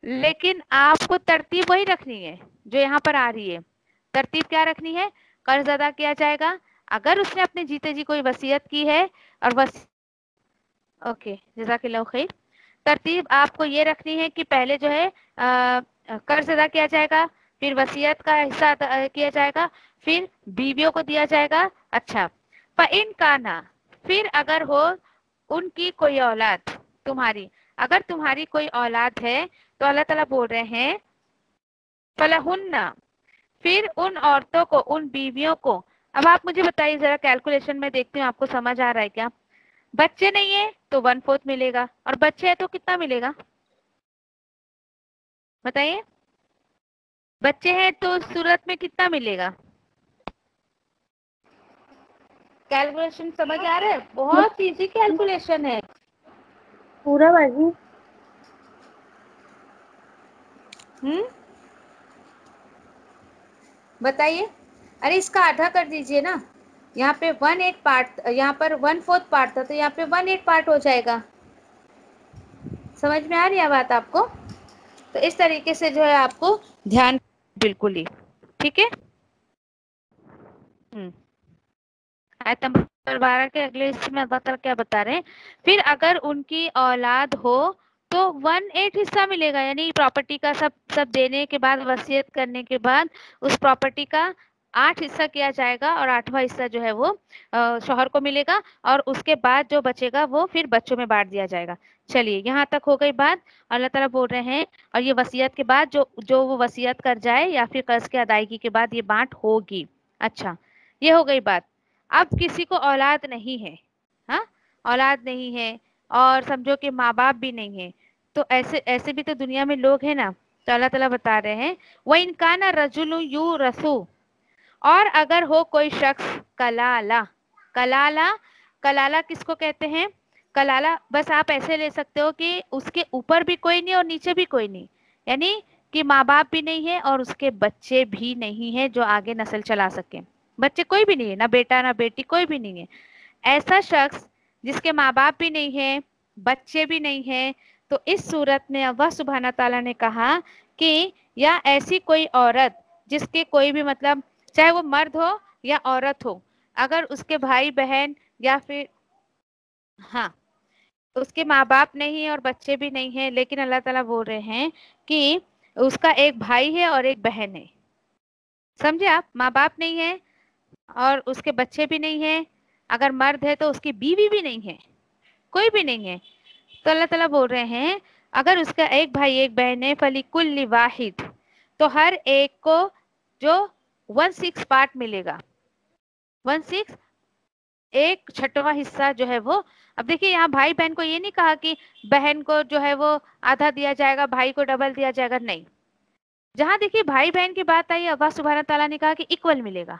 लेकिन आपको तरतीब वही रखनी है, जो यहाँ पर आ रही है। तरतीब क्या रखनी है? कर्ज अदा किया जाएगा। अगर उसने अपने जीते जी कोई वसीयत की है और बस ओके जजाकिल्ला खैर। तरतीब आपको ये रखनी है कि पहले जो है कर्ज अदा किया जाएगा, फिर वसीयत का हिस्सा किया जाएगा, फिर बीवियों को दिया जाएगा। अच्छा पर इन का ना फिर अगर हो उनकी कोई औलाद, तुम्हारी, अगर तुम्हारी कोई औलाद है तो अल्लाह ताला बोल रहे हैं, फलाहुन्ना। फिर उन औरतों को, उन बीवियों को, अब आप मुझे बताइए, जरा कैलकुलेशन में देखती हूँ, आपको समझ आ रहा है क्या? बच्चे नहीं है तो वन फोर्थ मिलेगा, और बच्चे है तो कितना मिलेगा? बताइए। बच्चे हैं तो सूरत में कितना मिलेगा? कैलकुलेशन समझ आ रहा है? बहुत इजी कैलकुलेशन है। पूरा बाजी हम्म? बताइए। अरे, इसका आधा कर दीजिए ना। यहाँ पे वन एट पार्ट यहाँ पर वन फोर्थ पार्ट था तो यहाँ पे वन एट पार्ट हो जाएगा। समझ में आ रही है बात आपको? तो इस तरीके से जो है आपको ध्यान बिल्कुल ही, ठीक है? हम्म। बारह के अगले हिस्से में क्या बता रहे हैं? फिर अगर उनकी औलाद हो तो वन एट हिस्सा मिलेगा, यानी प्रॉपर्टी का सब सब देने के बाद, वसीयत करने के बाद उस प्रॉपर्टी का आठ हिस्सा किया जाएगा और आठवां हिस्सा जो है वो शोहर को मिलेगा और उसके बाद जो बचेगा वो फिर बच्चों में बांट दिया जाएगा। चलिए, यहाँ तक हो गई बात। अल्लाह ताला बोल रहे हैं, और ये वसीयत के बाद जो जो वो वसीयत कर जाए या फिर कर्ज की अदायगी के बाद ये बांट होगी। अच्छा ये हो गई बात। अब किसी को औलाद नहीं है हाँ? औलाद नहीं है और समझो कि माँ बाप भी नहीं है। तो ऐसे ऐसे भी तो दुनिया में लोग हैं ना तो अल्लाह ताला बता रहे हैं वह इनका ना रजुल यू रसू और अगर हो कोई शख्स कलाला कलाला कलाला किसको कहते हैं? कलाला, बस आप ऐसे ले सकते हो कि उसके ऊपर भी कोई नहीं और नीचे भी कोई नहीं, यानी कि माँ बाप भी नहीं है और उसके बच्चे भी नहीं है जो आगे नस्ल चला सके। बच्चे कोई भी नहीं है, ना बेटा, ना बेटी, कोई भी नहीं है। ऐसा शख्स जिसके माँ बाप भी नहीं है, बच्चे भी नहीं है तो इस सूरत में अल्लाह सुबहाना ताला ने कहा कि या ऐसी कोई औरत जिसके कोई भी मतलब चाहे वो मर्द हो या औरत हो, अगर उसके भाई बहन या फिर हाँ उसके माँ बाप नहीं है और बच्चे भी नहीं है, लेकिन अल्लाह ताला बोल रहे हैं कि उसका एक भाई है और एक बहन है। समझे आप? माँ बाप नहीं है और उसके बच्चे भी नहीं है। अगर मर्द है तो उसकी बीवी भी नहीं है। कोई भी नहीं है। तो अल्लाह ताला बोल रहे हैं, अगर उसका एक भाई, एक बहन है, फली कुल वाहिद तो हर एक को जो वन सिक्स पार्ट मिलेगा। वन सिक्स, एक छठवा हिस्सा जो है वो, अब देखिए यहाँ भाई बहन को ये नहीं कहा कि बहन को जो है वो आधा दिया जाएगा, भाई को डबल दिया जाएगा, नहीं। जहाँ देखिए भाई बहन की बात आई अब्बा सुबहाना तला ने कहा कि इक्वल मिलेगा।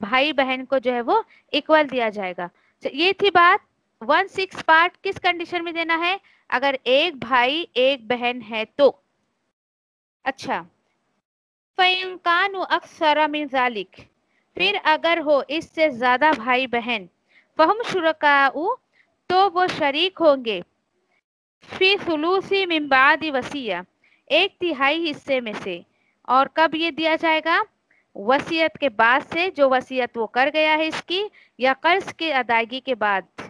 भाई बहन को जो है वो इक्वल दिया जाएगा। ये थी बात वन सिक्स पार्ट किस कंडीशन में देना है? अगर एक भाई, एक बहन है तो। अच्छा। फ़ैनकान अक्सर मिन जालिक। फिर अगर हो इससे ज़्यादा भाई, बहन, फहम शुरकाऊ तो वो शरीक होंगे। फ़ी सुलूसी मिम्बादी वसीया। एक तिहाई हिस्से में से। और कब ये दिया जाएगा? वसीयत के बाद से, जो वसीयत वो कर गया है इसकी, या कर्ज की अदायगी के बाद।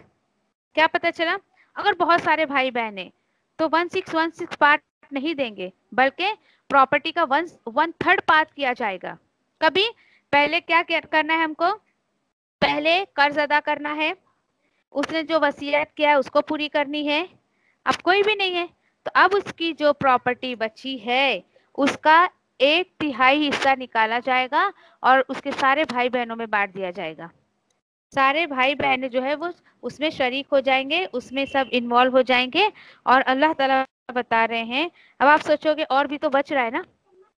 क्या पता चला? अगर बहुत सारे भाई बहन है तो one six one six part नहीं देंगे, बल्कि प्रॉपर्टी का वन वन थर्ड पार्ट किया जाएगा। कभी पहले क्या करना है हमको? पहले कर्ज अदा करना है, उसने जो वसीयत किया है उसको पूरी करनी है। अब कोई भी नहीं है तो अब उसकी जो प्रॉपर्टी बची है, उसका एक तिहाई हिस्सा निकाला जाएगा और उसके सारे भाई बहनों में बांट दिया जाएगा। सारे भाई बहन जो है वो उसमें शरीक हो जाएँगे, उसमें सब इन्वॉल्व हो जाएँगे और अल्लाह ताला बता रहे हैं। अब आप सोचोगे और भी तो बच रहा है ना?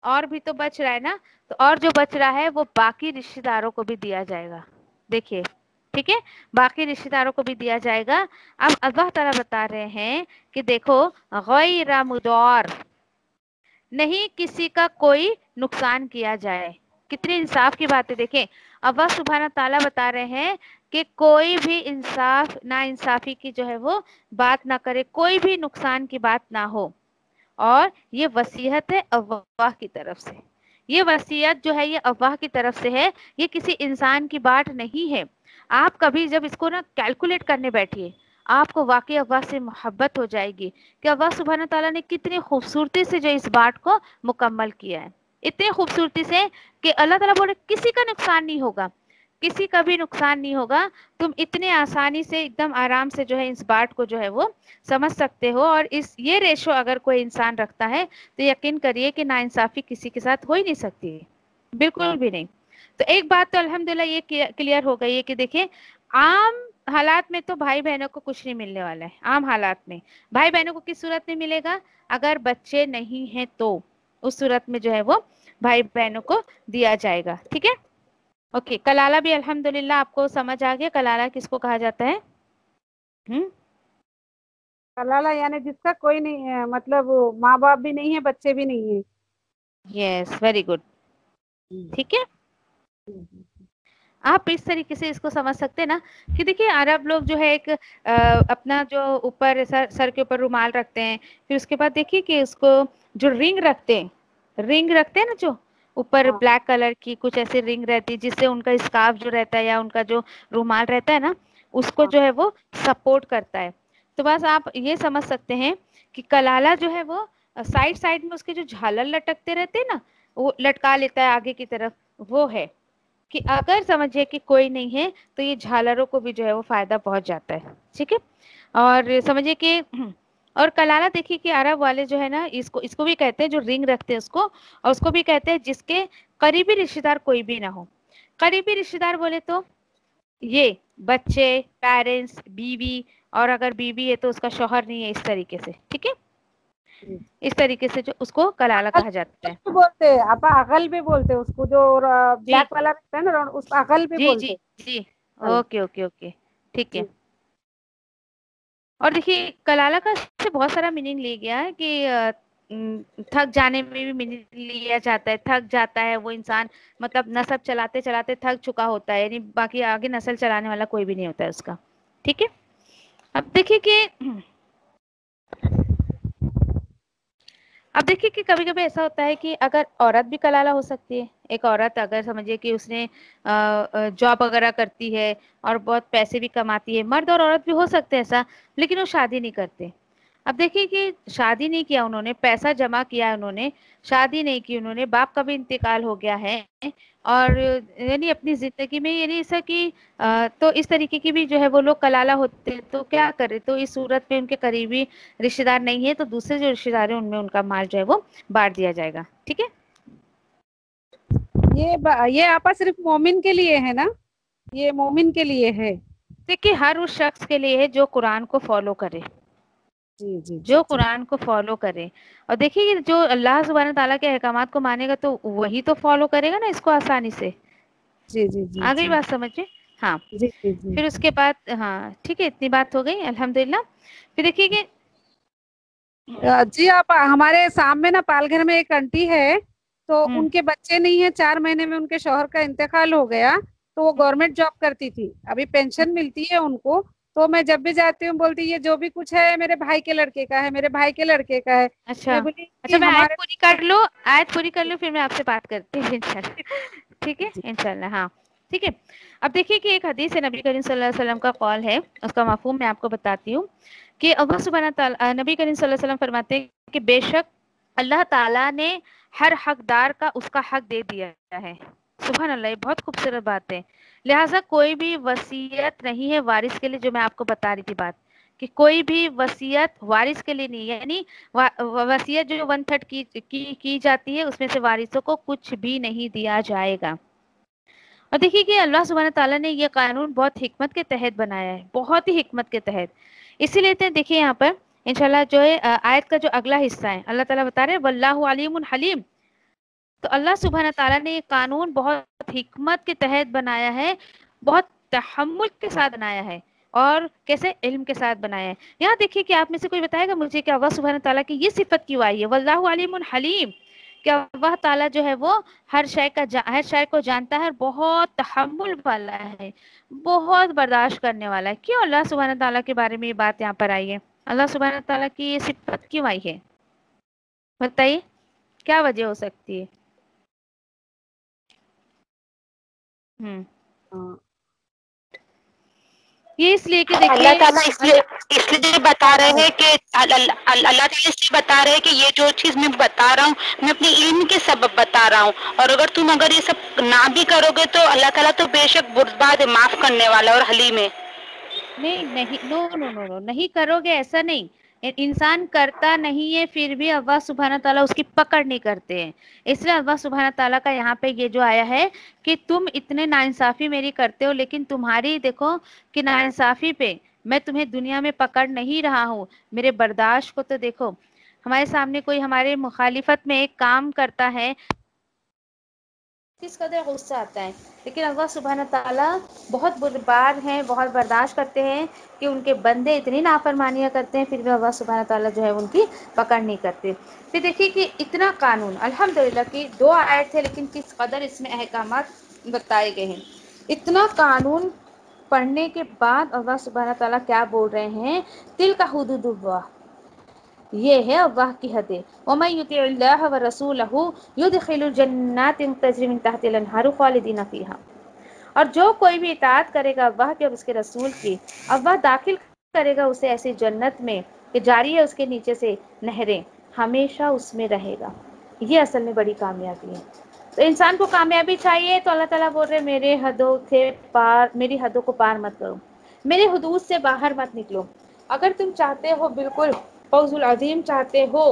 और भी तो बच रहा है ना? तो और जो बच रहा है वो बाकी रिश्तेदारों को भी दिया जाएगा। देखिए, ठीक है? बाकी रिश्तेदारों को भी दिया जाएगा। अब अल्लाह ताला बता रहे हैं कि देखो, गैर नहीं किसी का कोई नुकसान किया जाए। कितनी इंसाफ की बात है, देखें। अल्लाह सुबहाना ताला बता रहे हैं कि कोई भी इंसाफ ना इंसाफी की जो है वो बात ना करे, कोई भी नुकसान की बात ना हो। और ये वसीहत है अल्लाह की तरफ़ से। ये वसीयत जो है, ये अल्लाह की तरफ़ से है, ये किसी इंसान की बात नहीं है। आप कभी जब इसको ना कैलकुलेट करने बैठिए, आपको वाकई अल्लाह से मोहब्बत हो जाएगी कि अल्लाह सुबहाना ताला ने कितनी खूबसूरती से जो इस बात को मुकम्मल किया है। इतनी खूबसूरती से कि अल्लाह ताला बोले, किसी का नुकसान नहीं होगा। किसी का भी नुकसान नहीं होगा। तुम इतने आसानी से, एकदम आराम से जो है, इस बात को जो है वो समझ सकते हो और इस, ये रेशो अगर कोई इंसान रखता है तो यकीन करिए कि नाइंसाफी किसी के साथ हो ही नहीं सकती। बिल्कुल भी नहीं। तो एक बात तो अल्हम्दुलिल्लाह ये क्लियर हो गई है कि देखिए, आम हालात में तो भाई बहनों को कुछ नहीं मिलने वाला है, आम हालात में। भाई बहनों को किस सूरत में मिलेगा? अगर बच्चे नहीं हैं तो। उस सूरत में जो है वो भाई बहनों को दिया जाएगा ठीक है? ओके कलाला भी अल्हम्दुलिल्लाह आपको समझ आ गया कलाला किसको कहा जाता है? हम्म? कलाला यानी जिसका कोई नहीं है मतलब माँ बाप भी नहीं है बच्चे भी नहीं है। यस वेरी गुड ठीक है? आप इस तरीके से इसको समझ सकते हैं ना कि देखिए अरब लोग जो है एक आ, अपना जो ऊपर सर सर के ऊपर रुमाल रखते हैं फिर उसके बाद देखिए कि उसको जो रिंग रखते हैं रिंग रखते हैं ना जो ऊपर हाँ। ब्लैक कलर की कुछ ऐसी रिंग रहती है जिससे उनका स्कार्फ जो रहता है या उनका जो रुमाल रहता है ना उसको हाँ। जो है वो सपोर्ट करता है तो बस आप ये समझ सकते हैं कि कलाला जो है वो साइड साइड में उसके जो झालर लटकते रहते हैं ना वो लटका लेता है आगे की तरफ़ वो है कि अगर समझिए कि कोई नहीं है तो ये झालरों को भी जो है वो फ़ायदा पहुँच जाता है, ठीक है? और समझिए कि और कलाला देखिए कि अरब वाले जो है ना, इसको इसको भी कहते हैं, जो रिंग रखते हैं उसको, और उसको भी कहते हैं जिसके करीबी रिश्तेदार कोई भी ना हो। करीबी रिश्तेदार बोले तो ये बच्चे पेरेंट्स बीवी, और अगर बीवी है तो उसका शोहर नहीं है इस तरीके से, ठीक है? इस तरीके से जो उसको कलाला कहा जाता है। बोलते हैं आप अगल भी बोलते हैं उसको जो ब्लैक वाला रहता है ना उस अगल भी जी बोलते जी जी। हाँ। Okay okay okay. ठीक है। और देखिए कलाला का से बहुत सारा मीनिंग ले गया है कि थक जाने में भी मीनिंग लिया जाता है। थक जाता है वो इंसान मतलब नसब चलाते चलाते थक चुका होता है यानी बाकी आगे नस्ल चलाने वाला कोई भी नहीं होता है उसका। ठीक है? अब देखिए कि अब देखिए कि कभी कभी ऐसा होता है कि अगर औरत भी कलाला हो सकती है, एक औरत अगर समझिए कि उसने जॉब वगैरह करती है और बहुत पैसे भी कमाती है, मर्द और औरत भी हो सकते हैं ऐसा, लेकिन वो शादी नहीं करते। अब देखिए कि शादी नहीं किया उन्होंने, पैसा जमा किया उन्होंने, शादी नहीं की उन्होंने, बाप का भी इंतकाल हो गया है और यानी अपनी ज़िंदगी में यानी ऐसा कि तो इस तरीके की भी जो है वो लोग कलाला होते हैं तो क्या करे? तो इस सूरत में उनके करीबी रिश्तेदार नहीं है तो दूसरे जो रिश्तेदार है उनमें उनका माल जो है वो बांट दिया जाएगा। ठीक है? ये ये आपा सिर्फ़ मोमिन के लिए है ना? ये मोमिन के लिए है। देखिए हर उस शख्स के लिए है जो कुरान को फॉलो करे। जी जी जो कुरान को फॉलो करे। और देखिए जो अल्लाह सुबहान ताला के अहकामात को मानेगा तो वही तो फॉलो करेगा ना इसको आसानी से। जी जी जी आ गई जी। बात समझे हाँ। जी जी जी। फिर उसके बाद हाँ ठीक है इतनी बात हो गई अल्हम्दुलिल्लाह। फिर देखिए कि जी आप हमारे सामने ना पालघर में एक आंटी है तो। उनके बच्चे नहीं है चार महीने में उनके शोहर का इंतकाल हो गया तो वो गवर्नमेंट जॉब करती थी। अभी पेंशन मिलती है उनको तो मैं जब भी जाती हूँ बोलती ये जो भी कुछ है मेरे भाई के लड़के का है मेरे भाई के लड़के का है। अच्छा। मैं बोली अच्छा मैं आयत पूरी कर लो आयत पूरी कर लो फिर मैं आपसे बात करती हूँ इंशाल्लाह। ठीक है? इंशाल्लाह हाँ। ठीक है? अब देखिए कि एक हदीस है नबी करीम सल्लल्लाहु अलैहि वसल्लम का कॉल है उसका मफहूम मैं आपको बताती हूँ कि अल्लाह सुब्हान ताला नबी करीम सल्लल्लाहु अलैहि वसल्लम फरमाते हैं कि बेशक अल्लाह ताला ने हर हकदार का उसका हक दे दिया है। सुबहान अल्लाह बहुत खूबसूरत बात है। लिहाजा कोई भी वसीयत नहीं है वारिस के लिए जो मैं आपको बता रही थी बात कि कोई भी वसीयत वारिस के लिए नहीं है। यानी वसीयत जो वन थर्ड की, की की जाती है उसमें से वारिसों को कुछ भी नहीं दिया जाएगा। और देखिए कि अल्लाह सुबहान ताला ने ये कानून बहुत हिकमत के तहत बनाया है बहुत ही हिकमत के तहत। इसीलिए तो देखिए यहाँ पर इनशाला जो है आयत का जो अगला हिस्सा है अल्लाह ताला बता रहे हैं वल्लाहु अलीमुन हलीम। तो अल्लाह सुबहान ताला ने ये कानून बहुत हमत के तहत बनाया है, बहुत तहमुल के साथ बनाया है और कैसे इल्म के साथ बनाया है। यहाँ देखिए कि आप में से कोई बताएगा मुझे कि अल्लाह सुबहान तला की ये सिफत क्यों आई है? वल्लाहु अलीमुन हलीम। कि अल्लाह ताला जो है वो हर शय का हर शय को जानता है और बहुत तहम्मुल वाला है, बहुत बर्दाश्त करने वाला है। क्यों अल्लाह सुबहान ताला के बारे में ये बात यहाँ पर आई है? अल्लाह सुबहान ताला की ये सिफत क्यों आई है? बताइए, क्या वजह हो सकती है? ये इसलिए कि देखिए अल्लाह ताला इसलिए इसलिए बता रहे हैं कि अल्लाह ताला इसलिए बता रहे हैं कि ये जो चीज़ मैं बता रहा हूँ मैं अपने इल्म के सबब बता रहा हूँ। और अगर तुम अगर ये सब ना भी करोगे तो अल्लाह ताला तो बेशक बुरबाद है माफ़ करने वाला और हलीम है नहीं नहीं नो नो नो नो नहीं करोगे ऐसा नहीं। इंसान करता नहीं है, फिर भी अल्लाह सुबहाना ताला उसकी पकड़ नहीं करते हैं। इसलिए अल्लाह सुबहाना ताला का यहाँ पे ये जो आया है कि तुम इतने नाइंसाफी मेरी करते हो, लेकिन तुम्हारी देखो कि नाइंसाफी पे मैं तुम्हें दुनिया में पकड़ नहीं रहा हूँ। मेरे बर्दाश्त को तो देखो, हमारे सामने कोई हमारे मुखालिफत में एक काम करता है किस कदर गुस्सा आता है? लेकिन अल्लाह सुबहाना ताला बहुत बुरबार हैं, बहुत बर्दाश्त करते हैं कि उनके बंदे इतनी नाफरमानियाँ करते हैं, फिर भी अल्लाह सुबहाना ताला जो है उनकी पकड़ नहीं करते। फिर देखिए कि इतना कानून, अल्हम्दुलिल्लाह की दो आयत थे, लेकिन किस कदर इसमें अहकाम बताए गए हैं। इतना कानून पढ़ने के बाद अल्लाह सुबहाना ताला क्या बोल रहे हैं? तिल का हुदूदुल्लाह। ये है अल्लाह की हदें। वमन युतिल्लाह व फीहा। और जो कोई भी इतात करेगा अल्लाह के उसके रसूल की, अल्लाह दाखिल करेगा उसे ऐसी जन्नत में कि जारी है उसके नीचे से नहरें, हमेशा उसमें रहेगा। ये असल में बड़ी कामयाबी है। तो इंसान को कामयाबी चाहिए तो अल्लाह ताला बोल रहे मेरे हदों से पार, मेरी हदों को पार मत करो। मेरे हदूद से बाहर मत निकलो। अगर तुम चाहते हो बिल्कुल फौजुल अजीम चाहते हो,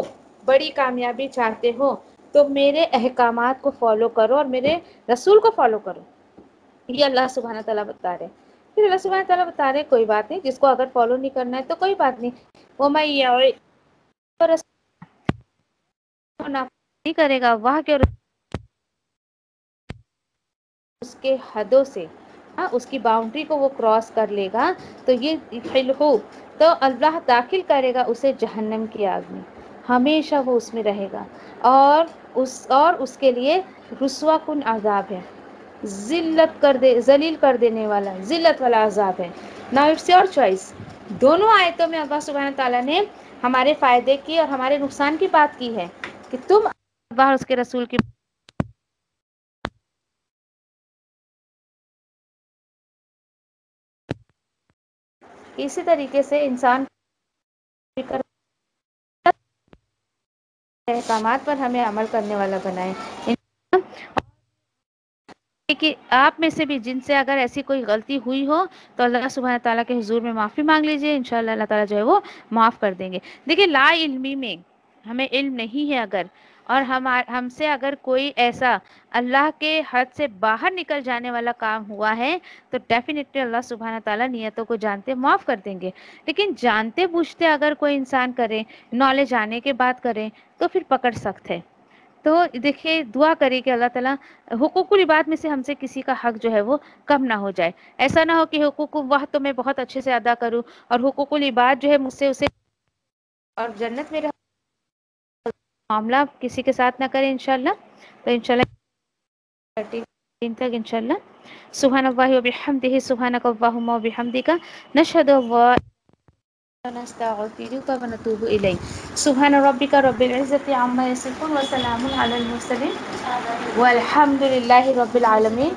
बड़ी कामयाबी चाहते हो तो मेरे अहकाम को फॉलो करो और मेरे रसूल को फॉलो करो। ये अल्लाह सुबहाना तला बता रहे फिर अल्लाह सुबहाना तला बता रहे कोई बात नहीं, जिसको अगर फॉलो नहीं करना है तो कोई बात नहीं। वो मैं ये नहीं करेगा, वाह के उसके हदों से हाँ उसकी बाउंड्री को वो क्रॉस कर लेगा तो ये तो अल्लाह दाखिल करेगा उसे जहन्नम की आग में। हमेशा वो उसमें रहेगा। और उस, और उसके लिए रुसवा कन अजाब है। जिल्लत कर दे, जलील कर देने वाला, जिल्लत वाला अजाब है। ना इट्स योर चॉइस दोनों आयतों में अल्लाह सुबहान ताला ने हमारे फ़ायदे की और हमारे नुकसान की बात की है कि तुम अल्लाह उसके रसूल की इसी तरीके से इंसान अहकाम पर हमें अमल करने वाला बनाए कि आप में से भी जिनसे अगर ऐसी कोई गलती हुई हो तो अल्लाह सुबहान ताला के हुजूर में माफ़ी मांग लीजिए, इंशाल्लाह अल्लाह ताला जो है वो माफ़ कर देंगे। देखिए, ला इल्मी में हमें इल्म नहीं है अगर और हम हमसे अगर कोई ऐसा अल्लाह के हद से बाहर निकल जाने वाला काम हुआ है तो डेफिनेटली अल्लाह सुबहाना ताला नियतों को जानते, माफ़ कर देंगे। लेकिन जानते बूझते अगर कोई इंसान करे नॉलेज आने के बाद करें तो फिर पकड़ सकते हैं। तो देखिए, दुआ करिए कि अल्लाह ताला हुकूकुल इबाद में से हमसे किसी का हक जो है वो कम ना हो जाए। ऐसा ना हो कि हुकूक, वह तो मैं बहुत अच्छे से अदा करूँ और हुकूकुल इबाद जो है मुझसे उसे और जन्नत में मामला किसी के साथ ना करें इंशाल्लाह तो इंशाल्लाह दिन तक इंशाल्लाह सुबहान अल्लाह व बिहम्दिही सुबहानक अल्लाहुम्मा व बिहम्दिका नशहदु अल्ला नस्तगफिरुका व नतूबु इलैक सुबहान रब्बिका रब्बिल इज्जति अम्मा यसिफून व सलामुन अलल मुरसलीन वल्हम्दुलिल्लाहि रब्बिल आलमीन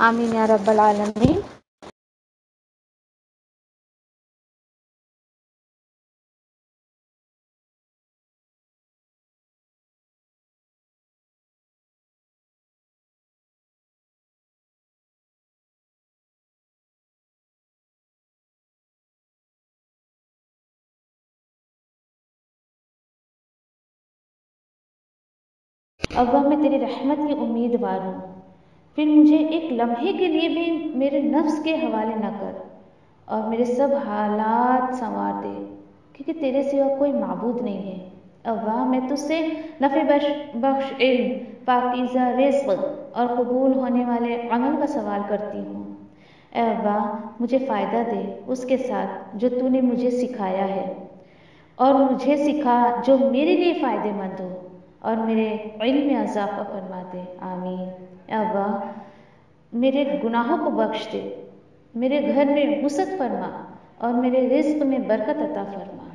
आमीन या रब्बल अब्बा मैं तेरी रहमत की उम्मीदवार हूँ। फिर मुझे एक लम्हे के लिए भी मेरे नफ्स के हवाले न कर और मेरे सब हालात संवार दे, क्योंकि तेरे सिवा कोई मबूद नहीं है। अल्लाह मैं तुझसे नफ़े बख्श, इल्म, पाकिज़ा रिस्क और कबूल होने वाले अमल का सवाल करती हूँ। अल्लाह मुझे फ़ायदा दे उसके साथ जो तूने मुझे सिखाया है और मुझे सिखा जो मेरे लिए फ़ायदेमंद हो और मेरे इल्म में इजाफ़ा फरमा दे। आमीन। अल्लाह मेरे गुनाहों को बख्श दे। मेरे घर में वसत फरमा और मेरे रिज्क में बरकत अता फरमा।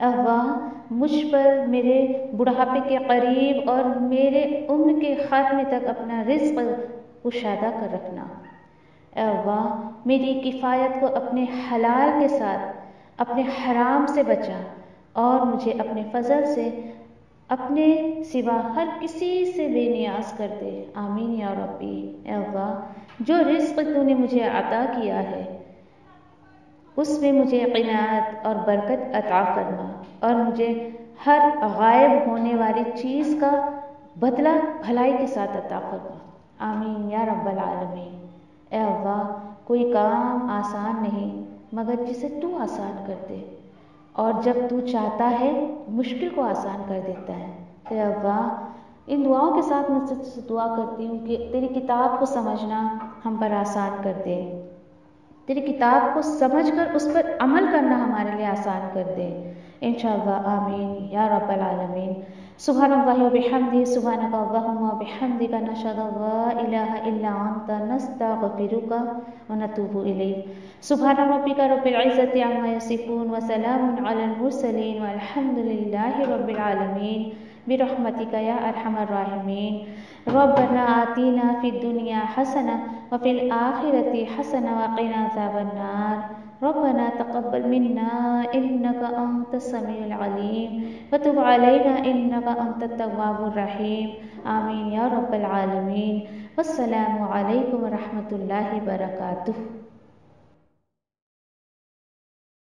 अल्लाह मुझ पर मेरे बुढ़ापे के करीब और मेरे उम्र के ख़त्म तक अपना रिस्क कुशादा कर रखना। अल्लाह मेरी किफ़ायत को अपने हलाल के साथ, अपने हराम से बचा और मुझे अपने फजल से अपने सिवा हर किसी से बेनियाज कर दे आमीन या रबी अल्लाह, जो रिस्क तूने मुझे अता किया है, उसमें मुझे क़नात और बरकत अता करना और मुझे हर गायब होने वाली चीज़ का बदला भलाई के साथ अता करना आमीन या रब्बल आलमीन। अल्लाह, कोई काम आसान नहीं, मगर जिसे तू आसान कर दे। और जब तू चाहता है, मुश्किल को आसान कर देता है। तेरे अब्बा, इन दुआओं के साथ मैं तुझसे दुआ करती हूँ कि तेरी किताब को समझना हम पर आसान कर दे। तेरी किताब को समझ कर उस पर अमल करना हमारे लिए आसान कर दे। इन आमीन। या रब्बल आलमीन। सुबहान अल्लाह व बिहम्दी सुबहानक अल्लाहुम्मा व बिहम्दिका नशहदु ला इलाहा इल्ला अंता नस्तगफिरुका व नतूबु इलैक सुबहान रब्बिका रब्बिल इज्जति अम्मा यसिफून व सलामुन अलल मुरसलीन वल्हम्दुलिल्लाहि रब्बिल आलमीन बिरहमतिका या अरहमर राहिमीन रब्बना आतीना फिद दुनिया हसना व फिल आखिरति हसना व क़िना अज़ाबन्नार रब्बना तक़ब्बल मिन्ना इन्नका अंत समीउल अलीम व तुब अलैना इन्नका अंत तव्वाबुर रहीम आमीन या रब्बल आलमीन वस्सलामु